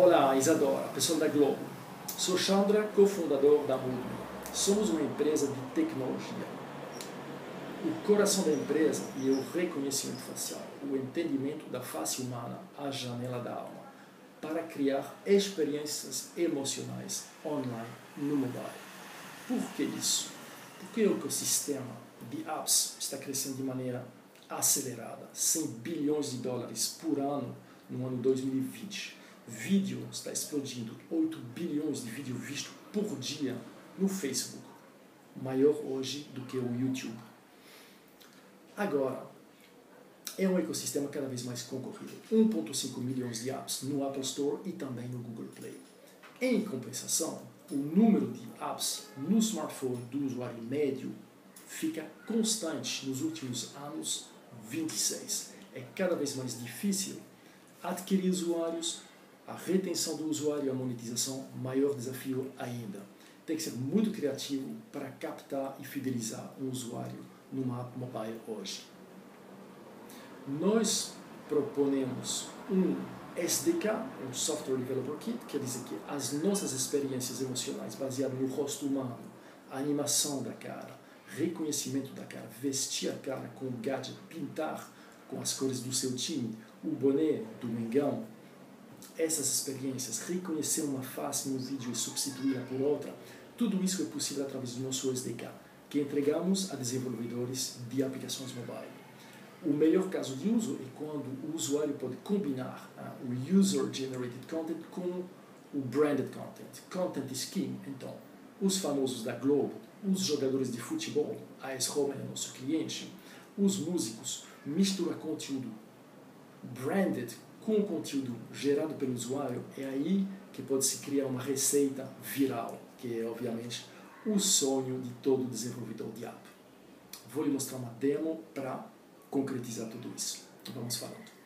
Olá, Isadora, pessoal da Globo. Sou Chandra, cofundador da Moodme. Somos uma empresa de tecnologia. O coração da empresa é o reconhecimento facial, o entendimento da face humana, a janela da alma, para criar experiências emocionais online no mobile. Por que isso? Porque o ecossistema de apps está crescendo de maneira acelerada, 100 bilhões de dólares por ano no ano 2020. Vídeo está explodindo, 8 bilhões de vídeo visto por dia no Facebook, maior hoje do que o YouTube. Agora, é um ecossistema cada vez mais concorrido. 1.5 milhões de apps no Apple Store e também no Google Play. Em compensação, o número de apps no smartphone do usuário médio fica constante nos últimos anos 26. É cada vez mais difícil adquirir usuários, a retenção do usuário e a monetização, maior desafio ainda. Tem que ser muito criativo para captar e fidelizar um usuário numa app mobile hoje. Nós proponemos um SDK, um Software Developer Kit, quer dizer que as nossas experiências emocionais baseadas no rosto humano, animação da cara, reconhecimento da cara, vestir a cara com o gadget, pintar com as cores do seu time, o boné do Mengão, essas experiências, reconhecer uma face no vídeo e substituí-la por outra, tudo isso é possível através do nosso SDK, que entregamos a desenvolvedores de aplicações mobile. O melhor caso de uso é quando o usuário pode combinar uh, o user-generated content com o branded content. Content is king, então. Os famosos da Globo, os jogadores de futebol, a S-Roma é nosso cliente, os músicos, mistura conteúdo branded com conteúdo gerado pelo usuário, é aí que pode se criar uma receita viral, que é obviamente o sonho de todo desenvolvedor de app. Vou lhe mostrar uma demo para concretizar tudo isso. Vamos falando.